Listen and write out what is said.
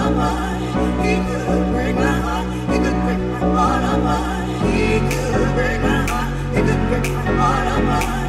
He could break my heart.